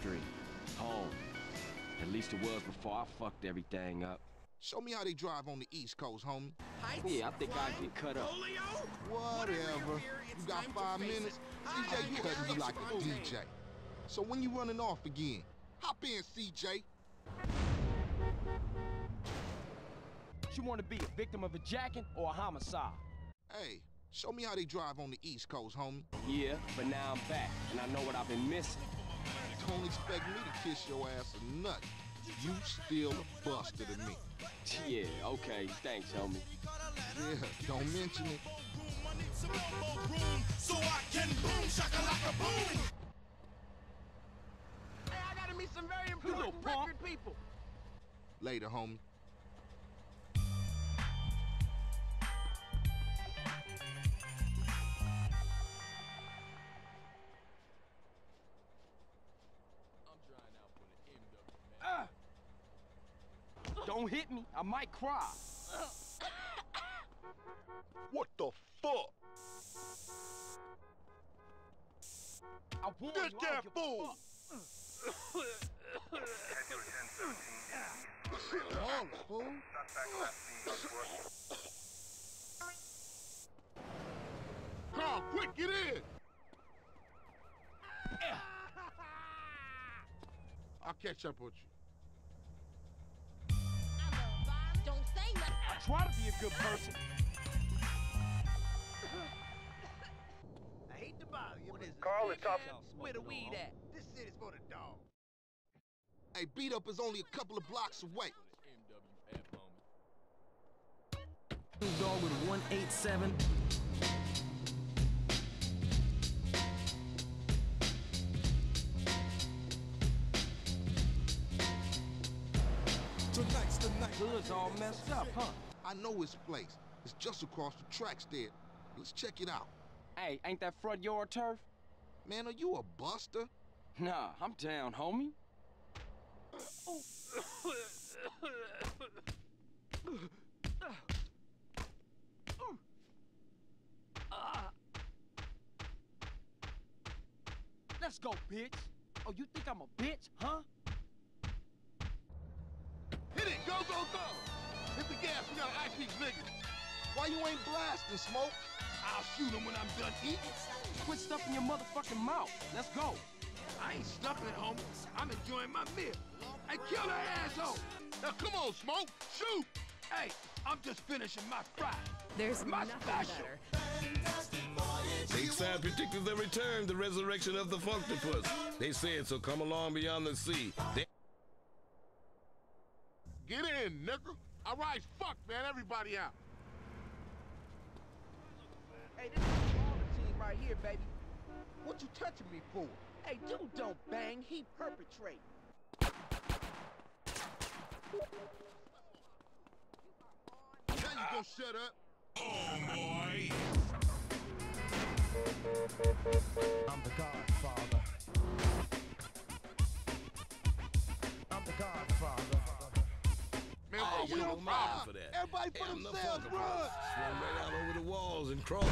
street. Home. At least it was before I fucked everything up. Show me how they drive on the East Coast, homie. Yeah, I think I'd get cut up. Polio? Whatever. You got five minutes? CJ cutting you like a DJ. So when you running off again? Hop in, CJ. You want to be a victim of a jacking or a homicide? Hey, show me how they drive on the East Coast, homie. Yeah, but now I'm back, and I know what I've been missing. Don't expect me to kiss your ass or nothing. You still a buster to me. Yeah, okay, thanks, homie. Yeah, don't mention it. So I can boom, shakalaka boom. Hey, I gotta meet some very important record people. Later, homie. Don't hit me, I might cry. What the fuck? I warn This you, I damn don't give a fool! All the fool? Carl, quick, get in! I'll catch up with you. Try to be a good person. I hate to bother you, but it's Carl is top. Where the weed at? This city's for the dog. Hey, beat up is only a couple of blocks away. Dog with 187. Tonight's the night. Hood's all messed up, huh? I know his place. It's just across the tracks there. Let's check it out. Hey, ain't that front yard turf? Man, are you a buster? Nah, I'm down, homie. Let's go, bitch. Oh, you think I'm a bitch, huh? Gas, we gotta ice these niggas. Why you ain't blasting, Smoke? I'll shoot him when I'm done eating. Quit stuffing your motherfucking mouth. Let's go. I ain't stuffing it, homie. I'm enjoying my meal. Hey, kill that asshole! Now come on, Smoke! Shoot! Hey, I'm just finishing my fry. There's My nothing special. better. Big Sam predicted the return, the resurrection of the Funktipus. They said, so come along beyond the sea. They Get in, nigga. All right, fuck, man. Everybody out. Hey, this is the baller team right here, baby. What you touching me for? Hey, dude don't bang, he perpetrate. Now you gonna shut up. Oh, I'm the Godfather. Oh, we don't on mind fire? for that. Everybody for themselves, run! Swim right out over the walls and crawl.